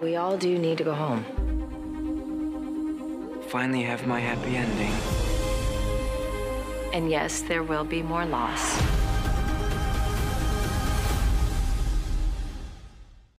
We all do need to go home. Finally have my happy ending. And yes, there will be more loss.